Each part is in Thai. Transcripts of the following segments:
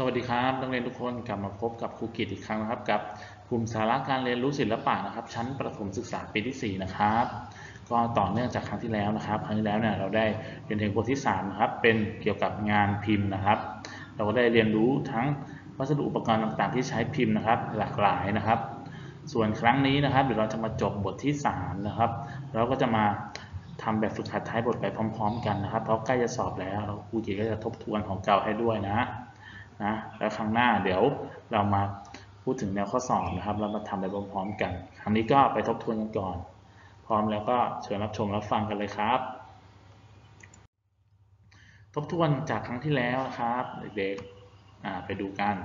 สวัสดีครับนักเรียนทุกคนกลับมาพบกับครูกิตอีกครั้งนะครับ กับกลุ่มสาระการเรียนรู้ศิลปะนะครับ ชั้นประถมศึกษาปีที่ 4 นะครับ ก็ต่อเนื่องจากครั้งที่แล้วนะครับ ครั้งที่แล้วเนี่ยเราได้เรียนถึงบทที่3นะครับเป็นเกี่ยวกับงานพิมพ์นะครับ เราก็ได้เรียนรู้ทั้งวัสดุอุปกรณ์ต่างๆ ที่ใช้พิมพ์นะครับ หลากหลายนะครับ ส่วนครั้งนี้นะครับเดี๋ยวเราจะมาจบบทที่ 3 นะครับ เราก็จะมาทำแบบฝึกหัดท้ายบทไปพร้อม ๆ กันนะครับ เพราะใกล้จะสอบแล้วแล้วครูกิตก็จะทบทวนของเก่าให้ด้วยนะ นะแล้วครั้งหน้าเดี๋ยวเรามาพูดถึงแนวข้อสอบนะครับเรามาทำไปพร้อมๆกัน ครั้งนี้ก็ไปทบทวนกันก่อน พร้อมแล้วก็เชิญรับชมรับฟังกันเลยครับ ทบทวนจากครั้งที่แล้วนะครับเด็กๆไปดูกัน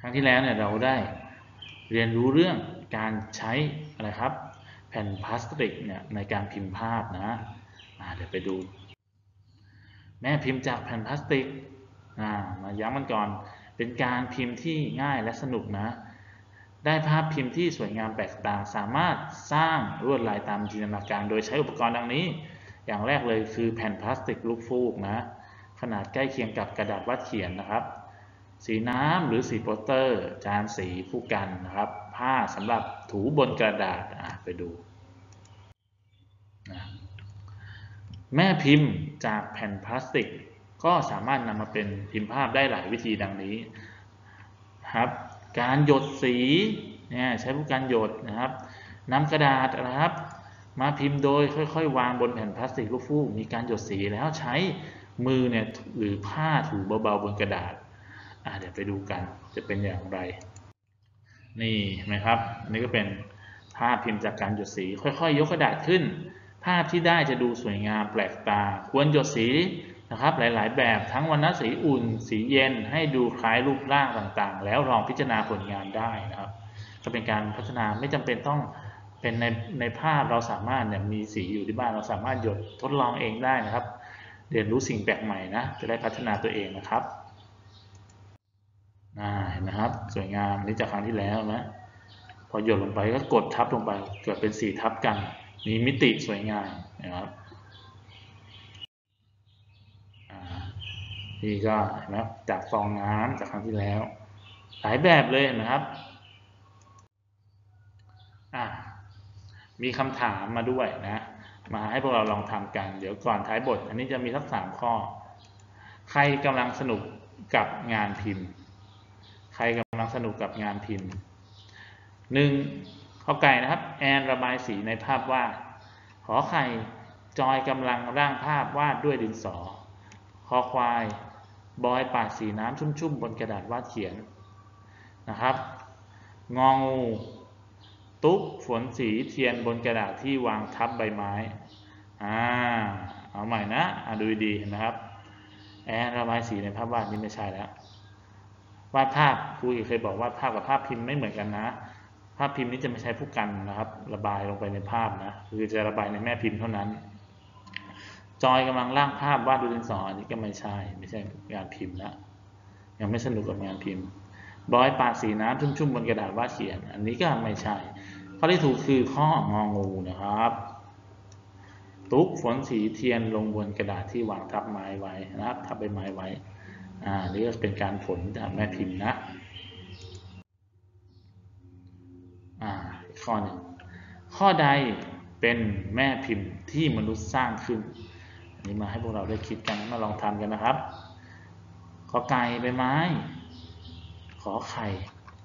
ครั้งที่แล้วเนี่ยเราได้เรียนรู้เรื่องการใช้อะไรครับแผ่นพลาสติกเนี่ยในการพิมพ์ภาพนะเดี๋ยวไปดู แม่พิมพ์จากแผ่นพลาสติก มาย้ำมันก่อน เป็นการพิมพ์ที่ง่ายและสนุกนะ ได้ภาพพิมพ์ที่สวยงามแปลกตา สามารถสร้างลวดลายตามจินตนาการ โดยใช้อุปกรณ์ดังนี้ อย่างแรกเลยคือแผ่นพลาสติกลูกฟูกนะ ขนาดใกล้เคียงกับกระดาษวาดเขียนนะครับ สีน้ำหรือสีโปสเตอร์ จานสีผู้กันนะครับ ผ้าสำหรับถูบนกระดาษไปดูแม่พิมพ์จากแผ่นพลาสติก ก็สามารถนำมาเป็นพิมพ์ภาพได้หลายวิธีดังนี้ครับ การหยดสีเนี่ยใช้ผู้การหยดนะครับนำกระดาษนะครับ มาพิมพ์โดยค่อยๆ วางบนแผ่นพลาสติกลูกฟูกมีการหยดสีแล้วใช้มือเนี่ยหรือผ้าถูเบาๆบนกระดาษเดี๋ยวไปดูกันจะเป็นอย่างไร นี่ไหมครับ อันนี้ก็เป็นภาพพิมพ์จากการหยดสี ค่อยๆ ยกกระดาษขึ้น ภาพที่ได้จะดูสวยงามแปลกตา ควรหยดสี นะครับหลาย ๆ แบบทั้งวันนะสีอุ่น สีเย็นให้ดูคล้ายรูปร่างต่างๆ แล้วลองพิจารณาผลงานได้นะครับก็เป็นการพัฒนาไม่จำเป็นต้องเป็นในในภาพเราสามารถเนี่ยมีสีอยู่ที่บ้านเราสามารถหยดทดลองเองได้นะครับ เรียนรู้สิ่งแปลกใหม่นะจะได้พัฒนาตัวเองนะครับเห็นนะครับ สวยงามนี่จากครั้งที่แล้วนะพอหยดลงไปก็กดทับลงไปเกิดเป็นสีทับกัน มีมิติสวยงามนะครับ นี่ก็เห็นไหมจากฟองน้ำจากครั้งที่แล้ว หลายแบบเลยนะครับอะมีคำถามมาด้วยนะ มาให้พวกเราลองทำกัน เดี๋ยวก่อนท้ายบท อันนี้จะมีทั้งสามข้อ ใครกำลังสนุกกับงานพิมพ์ ใครกำลังสนุกกับงานพิมพ์หนึ่งข้อไก่นะครับ แอนระบายสีในภาพวาดขอไข่จอยกำลังร่างภาพวาดด้วยดินสอคอควาย บอยปาดสีน้ำชุ่มๆ บนกระดาษวาดเขียนนะครับ งองู ตุ๊กฝนสีเทียนบนกระดาษที่วางทับใบไม้อ่าเอาใหม่นะอ่าดูดีเห็นไหมครับ แอนระบายสีในภาพวาดนี่ไม่ใช่แล้ววาดภาพครูเคยบอกวาดภาพกับภาพพิมพ์ไม่เหมือนกันนะ ภาพพิมพ์นี้จะไม่ใช้ผู้กันนะครับ ระบายลงไปในภาพนะคือจะระบายในแม่พิมพ์เท่านั้น จอยกำลังร่างภาพวาดด้วยดินสออันนี้ก็ไม่ใช่ ไม่ใช่งานพิมพ์ละยังไม่สนุกกับงานพิมพ์ บอยปาดสีน้ำชุ่มๆบนกระดาษวาดเขียน อันนี้ก็ไม่ใช่ ข้อที่ถูกคือข้ององูนะครับ ตุ๊กฝนสีเทียนลงบนกระดาษที่วางทับไม้ไว้นะครับทับใบไม้ไว้ อ่านี่ก็เป็นการฝนจากแม่พิมพ์นะ อ่าข้อหนึ่งข้อใดเป็นแม่พิมพ์ที่มนุษย์สร้างขึ้น อันนี้มาให้พวกเราได้คิดกันมาลองทำกันนะครับขอไก่ใบไม้ ขอไข่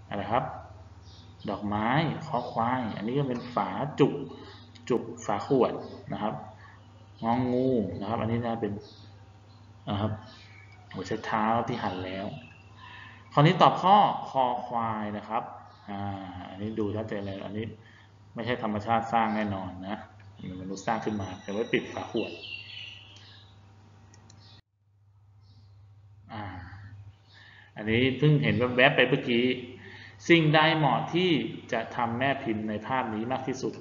อะไรครับ ดอกไม้ขอควาย อันนี้ก็เป็นฝาจุกจุกฝาขวดนะครับงองงูนะครับ อันนี้น่าเป็นนะครับหัวใช้เท้าที่หั่นแล้ว คราวนี้ตอบข้อคอควายนะครับอ่าอันนี้ดูชัดเจนเลยอันนี้ไม่ใช่ธรรมชาติสร้างแน่นอนนะมนุษย์สร้างขึ้นมาแต่ไว้ปิดฝาขวด อันนี้เพิ่งเห็นแวบๆไปเมื่อกี้ สิ่งใดเหมาะที่จะทำแม่พิมพ์ในภาพนี้มากที่สุด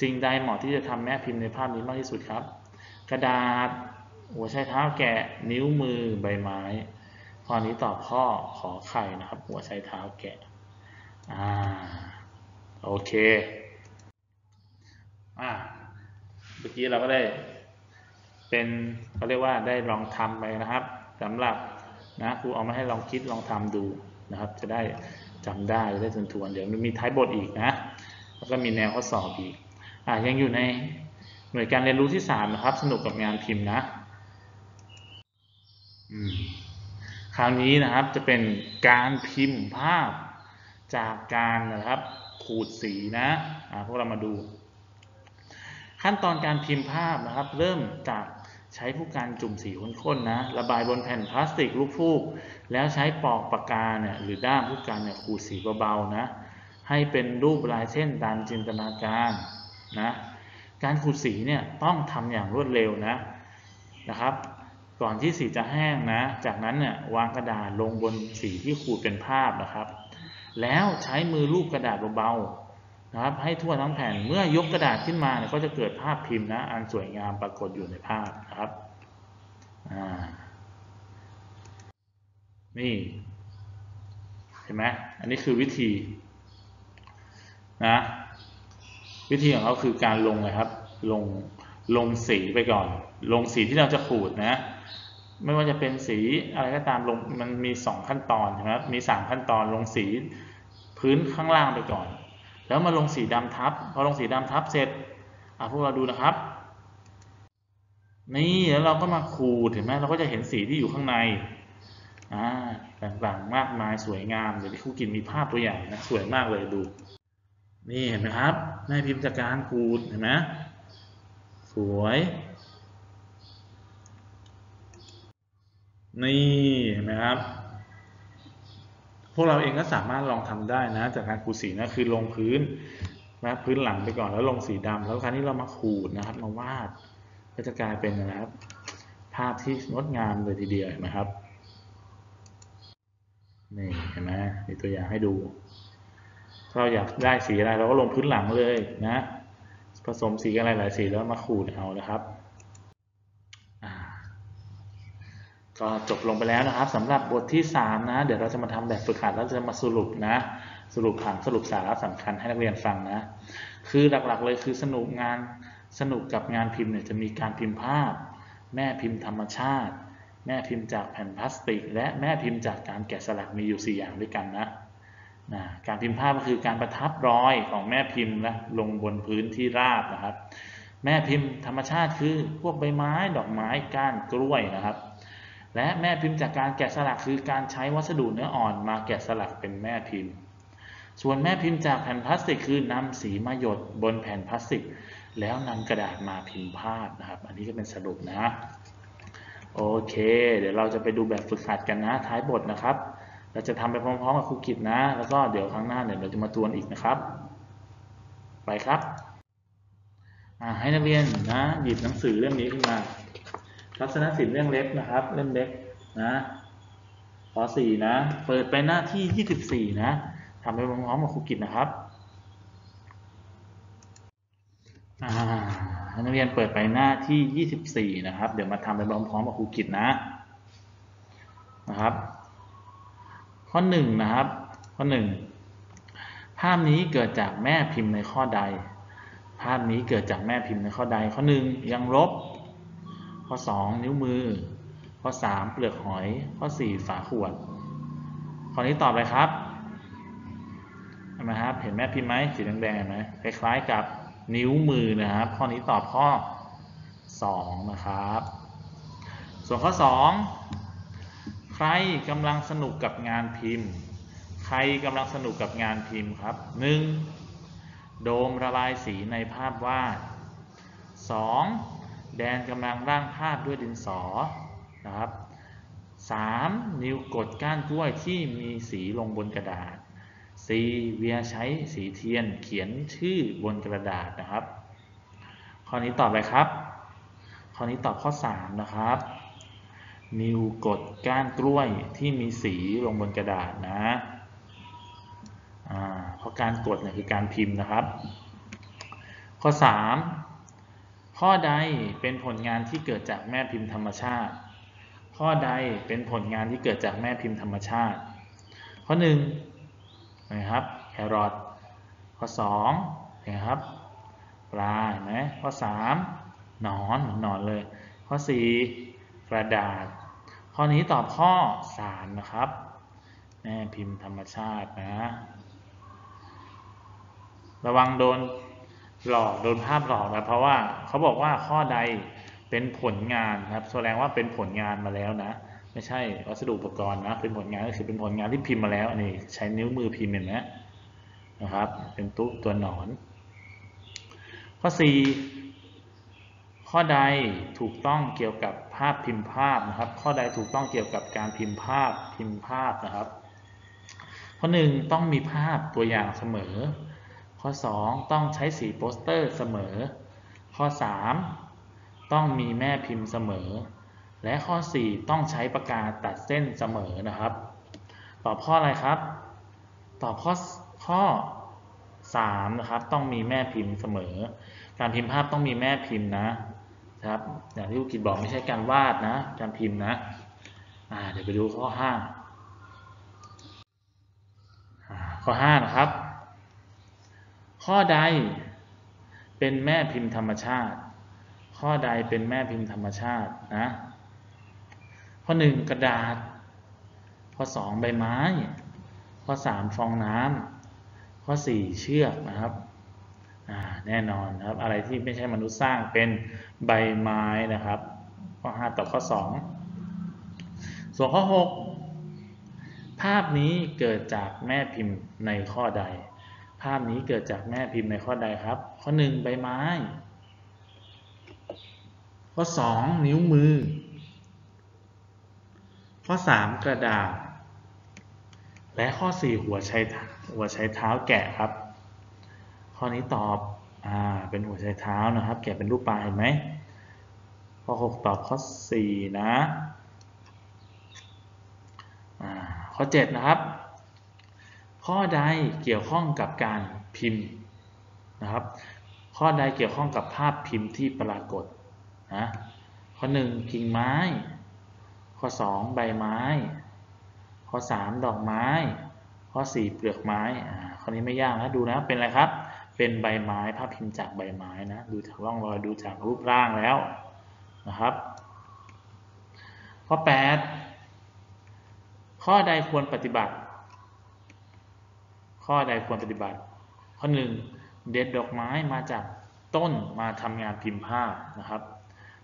สิ่งใดเหมาะที่จะทำแม่พิมพ์ในภาพนี้มากที่สุดครับ กระดาษหัวใช้เท้าแกะนิ้วมือใบไม้ข้อนี้ตอบข้อขอไข่นะครับ หัวใช้เท้าแกะอ่าโอเคอ่าเมื่อกี้เราก็ได้เป็นเขาเรียกว่าได้ลองทำไปนะครับสำหรับ นะครูเอามาให้ลองคิดลองทำดูนะครับ จะได้จำได้จะได้ทวนทวนๆเดี๋ยวมีท้ายบทอีกนะ แล้วก็มีแนวข้อสอบอีกอะยังอยู่ในหน่วยการเรียนรู้ที่สามนะครับ สนุกกับงานพิมพ์นะอืมคราวนี้นะครับจะเป็นการพิมพ์ภาพจากการนะครับขูดสีนะอะพวกเรามาดู ขั้นตอนการพิมพ์ภาพนะครับ เริ่มจาก ใช้ผู้การจุ่มสีข้นๆนะ ระบายบนแผ่นพลาสติกลูกฟูก แล้วใช้ปอกปากกาเนี่ยหรือด้ามผู้การเนี่ยขูดสีเบาๆนะ ให้เป็นรูปลายเส้นตามจินตนาการนะ การขูดสีเนี่ยต้องทำอย่างรวดเร็วนะนะครับ ก่อนที่สีจะแห้งนะ จากนั้นเนี่ยวางกระดาษลงบนสีที่ขูดเป็นภาพนะครับ แล้วใช้มือลูบกระดาษเบาๆ นะครับ ให้ทั่วทั้งแผ่นเมื่อยกกระดาษขึ้นมาเนี่ยก็จะเกิดภาพพิมพ์นะ อันสวยงามปรากฏอยู่ในภาพนะครับนี่เห็นไหมอันนี้คือวิธีนะวิธีของเขาคือการลงเลยครับ ลงลงสีไปก่อน ลงสีที่เราจะขูดนะ ไม่ว่าจะเป็นสีอะไรก็ตามลงมันมีสองขั้นตอนใช่ไหมมีสามขั้นตอนลงสีพื้นข้างล่างไปก่อน แล้วมาลงสีดำทับ พอลงสีดำทับเสร็จอะพวกเราดูนะครับ นี่แล้วเราก็มาขูดเห็นไหมเราก็จะเห็นสีที่อยู่ข้างในอ่าต่างๆมากมายสวยงามเดี๋ยวที่ครูกินมีภาพตัวอย่างนะสวยมากเลยดู นี่เห็นไหมครับแม่พิมพ์จากการขูดเห็นไหมสวย นี่เห็นไหมครับ พวกเราเองก็สามารถลองทำได้นะ จากการขูดสีนะคือลงพื้นนะพื้นหลังไปก่อนแล้วลงสีดำแล้วคราวนี้เรามาขูดนะครับ มาวาดก็จะกลายเป็นนะครับ ภาพที่งดงามเลยทีเดียวเห็นไหมครับนี่เห็นไหมมีตัวอย่างให้ดูเราอยากได้สีอะไรเราก็ลงพื้นหลังเลยนะ ผสมสีกันหลายๆสีแล้วมาขูดเอานะครับอ่า ก็จบลงไปแล้วนะครับสำหรับบทที่ 3 นะ เดี๋ยวเราจะมาทำแบบฝึกหัดแล้วจะมาสรุปนะ สรุปผังสรุปสาระสำคัญให้นักเรียนฟังนะ คือหลักๆเลยคือสนุกงานสนุกกับงานพิมพ์เนี่ยจะมีการพิมพ์ภาพ แม่พิมพ์ธรรมชาติ แม่พิมพ์จากแผ่นพลาสติก และแม่พิมพ์จากการแกะสลักมีอยู่ 4 อย่างด้วยกันนะนะการพิมพ์ภาพก็คือการประทับรอยของแม่พิมพ์นะลงบนพื้นที่ราบนะครับ แม่พิมพ์ธรรมชาติคือพวกใบไม้ดอกไม้ก้านกล้วยนะครับ และแม่พิมพ์จากการแกะสลักคือการใช้วัสดุเนื้ออ่อนมาแกะสลักเป็นแม่พิมพ์ ส่วนแม่พิมพ์จากแผ่นพลาสติกคือนำสีมาหยดบนแผ่นพลาสติก แล้วนำกระดาษมาพิมพ์ภาพนะครับ อันนี้ก็เป็นสรุปนะโอเค เดี๋ยวเราจะไปดูแบบฝึกหัดกันนะท้ายบทนะครับ เราจะทำไปพร้อมๆกับครูกิจนะ แล้วก็เดี๋ยวครั้งหน้าเนี่ยเราจะมาทวนอีกนะครับ ไปครับให้นักเรียนนะหยิบหนังสือเล่มนี้ขึ้นมา ทัศนศิลป์เรื่องเล็กนะครับ เล่มเล็กนะป .4 นะ เปิดไปหน้าที่ 24 นะทำไปพร้อมๆกับครูกิจนะครับนักเรียนเปิดไปหน้าที่ 24 นะครับ เดี๋ยวมาทำไปพร้อมๆกับครูกิจนะ นะครับ ข้อ 1 นะครับ ข้อ 1 ภาพนี้เกิดจากแม่พิมพ์ในข้อใด ภาพนี้เกิดจากแม่พิมพ์ในข้อใด ข้อ 1 ยังลบ ข้อ 2 นิ้วมือ ข้อ 3 เปลือกหอย ข้อ 4 ฝาขวด ข้อนี้ตอบเลยครับเห็นไหมครับ เห็นแม่พิมพ์ไหมสีแดงๆไหมคล้ายๆกับนิ้วมือนะครับ ข้อนี้ตอบข้อ 2 นะครับ ส่วนข้อ 2 ใครกำลังสนุกกับงานพิมพ์ ใครกำลังสนุกกับงานพิมพ์ครับ 1. โดมระบายสีในภาพวาด 2. แดนกำลังร่างภาพด้วยดินสอนะครับ 3. นิ้วกดก้านกล้วยที่มีสีลงบนกระดาษ 4. เวียใช้สีเทียนเขียนชื่อบนกระดาษนะครับ ข้อนี้ตอบอะไรครับ ข้อนี้ตอบข้อ 3 นะครับ นิ้วกดก้านกล้วยที่มีสีลงบนกระดาษนะเพราะการกดเนี่ยคือการพิมพ์นะครับ ข้อ 3 ข้อใดเป็นผลงานที่เกิดจากแม่พิมพ์ธรรมชาติ ข้อใดเป็นผลงานที่เกิดจากแม่พิมพ์ธรรมชาติ ข้อ1นะครับแครอทข้อ2นะครับปลาเห็นไหมข้อ3หนอนหนอนเลย ข้อ 4 กระดาษ ข้อนี้ตอบข้อ 3 นะครับแม่พิมพ์ธรรมชาตินะ ระวังโดน หลอกโดนภาพหลอกนะเพราะว่าเขาบอกว่าข้อใดเป็นผลงานครับแสดงว่าเป็นผลงานมาแล้วนะ ไม่ใช่วัสดุอุปกรณ์นะเป็นผลงานก็คือเป็นผลงานที่พิมพ์มาแล้วนนี้ใช้นิ้วมือพิมพ์เห็นไหมนะครับ เป็นตุ๊ตัวหนอน ข้อ 4 ข้อใดถูกต้องเกี่ยวกับภาพพิมพ์ภาพนะครับ ข้อใดถูกต้องเกี่ยวกับการพิมพ์ภาพพิมพ์ภาพนะครับ ข้อ1ต้องมีภาพตัวอย่างเสมอ ข้อ 2 ต้องใช้สีโปสเตอร์เสมอ ข้อ 3 ต้องมีแม่พิมพ์เสมอ และข้อ 4 ต้องใช้ปากกาตัดเส้นเสมอนะครับ ตอบข้ออะไรครับ ตอบข้อข้อ3นะครับต้องมีแม่พิมพ์เสมอ การพิมพ์ภาพต้องมีแม่พิมพ์นะครับอย่างที่ครูกิจบอกไม่ใช่การวาดนะ การพิมพ์นะเดี๋ยวไปดูข้อ5อ่าข้อ 5 นะครับ ข้อใดเป็นแม่พิมพ์ธรรมชาติ ข้อใดเป็นแม่พิมพ์ธรรมชาตินะ ข้อ1กระดาษ ข้อ2ใบไม้ ข้อ3ฟองน้ำข้อ4เชือกนะครับแน่นอนครับอะไรที่ไม่ใช่มนุษย์สร้างเป็นใบไม้นะครับ ข้อ5ต่อข้อ2ส่วนข้อ6ภาพนี้เกิดจากแม่พิมพ์ในข้อใด ภาพนี้เกิดจากแม่พิมพ์ในข้อใดครับ ข้อ 1 ใบไม้ ข้อ 2 นิ้วมือ ข้อ 3 กระดาษ และข้อ 4 หัวใช้หัวใช้เท้าแกะครับ ข้อนี้ตอบอ่าเป็นหัวใช้เท้านะครับ แกะเป็นรูปปลาเห็นไหมข้อ 6 ตอบข้อ 4 นะข้อ 7 นะครับ ข้อใดเกี่ยวข้องกับการพิมพ์นะครับ ข้อใดเกี่ยวข้องกับภาพพิมพ์ที่ปรากฏนะข้อ 1 กิ่งไม้ ข้อ 2 ใบไม้ ข้อ 3 ดอกไม้ ข้อ 4 เปลือกไม้อ่าข้อนี้ไม่ยากนะดูนะเป็นอะไรครับ เป็นใบไม้ภาพพิมพ์จากใบไม้นะดูจากร่องรอยดูจากรูปร่างแล้วนะครับ ข้อ 8 ข้อใดควรปฏิบัติ ข้อใดควรปฏิบัติ ข้อ 1 เด็ดดอกไม้มาจากต้นมาทำงานพิมพ์ภาพนะครับ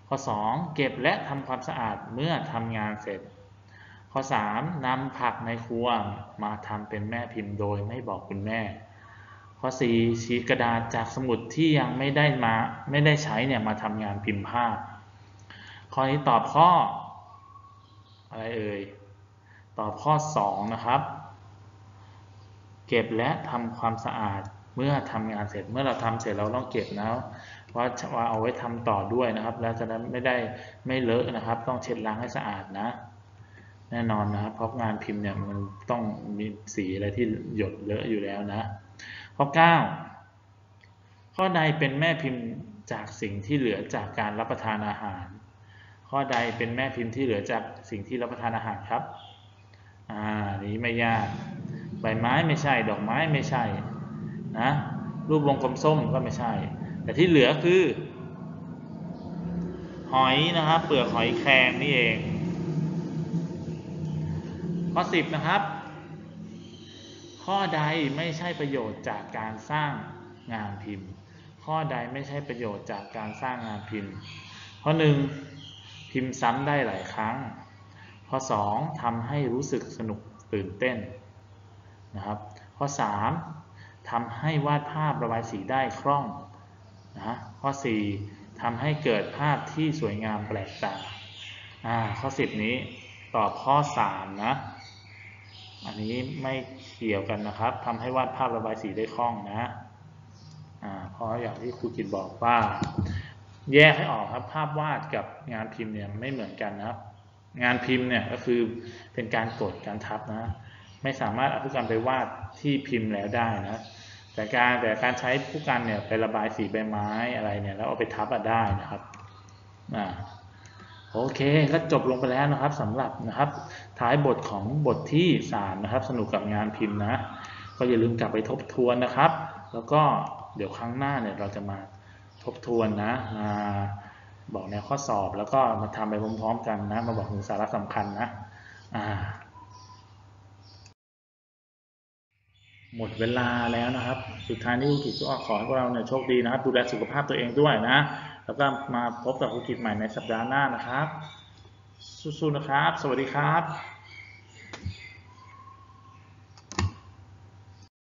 ข้อ 2 เก็บและทำความสะอาดเมื่อทำงานเสร็จ ข้อ 3นำผักในครัวมาทำเป็นแม่พิมพ์โดยไม่บอกคุณแม่ ข้อ4ฉีกกระดาษจากสมุดที่ยังไม่ได้มาไม่ได้ใช้เนี่ยมาทำงานพิมพ์ภาพข้อนี้ตอบข้อ อะไรเอ่ย ตอบข้อ 2 นะครับ เก็บและทำความสะอาดเมื่อทำงานเสร็จเมื่อเราทำเสร็จเราต้องเก็บนะว่าว่าเอาไว้ทำต่อด้วยนะครับ แล้วจะได้ไม่ได้ไม่เลอะนะครับ ต้องเช็ดล้างให้สะอาดนะ แน่นอนนะครับ เพราะงานพิมพ์เนี่ยมันต้องมีสีอะไรที่หยดเลอะอยู่แล้วนะข้อ9ข้อใดเป็นแม่พิมพ์จากสิ่งที่เหลือจากการรับประทานอาหาร ข้อใดเป็นแม่พิมพ์ที่เหลือจากสิ่งที่รับประทานอาหารครับ อ่า นี้ไม่ยาก ใบไม้ไม่ใช่ ดอกไม้ไม่ใช่นะรูปวงกลมส้มก็ไม่ใช่ แต่ที่เหลือคือ หอยนะครับ เปลือกหอยแครงนี่เองข้อ10นะครับ ข้อใดไม่ใช่ประโยชน์จากการสร้างงานพิมพ์ ข้อใดไม่ใช่ประโยชน์จากการสร้างงานพิมพ์ ข้อ1พิมพ์ซ้ำได้หลายครั้ง ข้อ2ทำให้รู้สึกสนุกตื่นเต้น นะครับข้อ 3ทำให้วาดภาพระบายสีได้คล่องนะข้อ 4ทำให้เกิดภาพที่สวยงามแปลกตาอ่าข้อ 10 นี้ตอบข้อ 3 นะ อันนี้ไม่เกี่ยวกันนะครับทำให้วาดภาพระบายสีได้คล่องนะอ่าเพราะอย่างที่ครูกิตบอกว่า แยกให้ออกครับภาพวาดกับงานพิมพ์เนี่ยไม่เหมือนกันนะครับงานพิมพ์เนี่ยก็คือเป็นการกดการทับนะ ไม่สามารถเอาผู้กันไปวาดที่พิมพ์แล้วได้นะแต่การแต่การใช้ผู้กันเนี่ยไประบายสีใบไม้อะไรเนี่ยแล้วเอาไปทับอะได้นะครับอ่าโอเคก็จบลงไปแล้วนะครับสำหรับนะครับ ท้ายบทของบทที่3นะครับ สนุกกับงานพิมพ์นะ ก็อย่าลืมกลับไปทบทวนนะครับ แล้วก็เดี๋ยวครั้งหน้าเนี่ยเราจะมาทบทวนนะมาบอกแนวข้อสอบแล้วก็มาทำไปพร้อมๆกันนะ มาบอกถึงสาระสำคัญนะอ่า หมดเวลาแล้วนะครับ สุดท้ายนี้ครูกิจก็ขอให้พวกเราเนี่ยโชคดีนะครับ ดูแลสุขภาพตัวเองด้วยนะ แล้วก็มาพบกับครูกิจใหม่ในสัปดาห์หน้านะครับ สู้ๆนะครับ สวัสดีครับ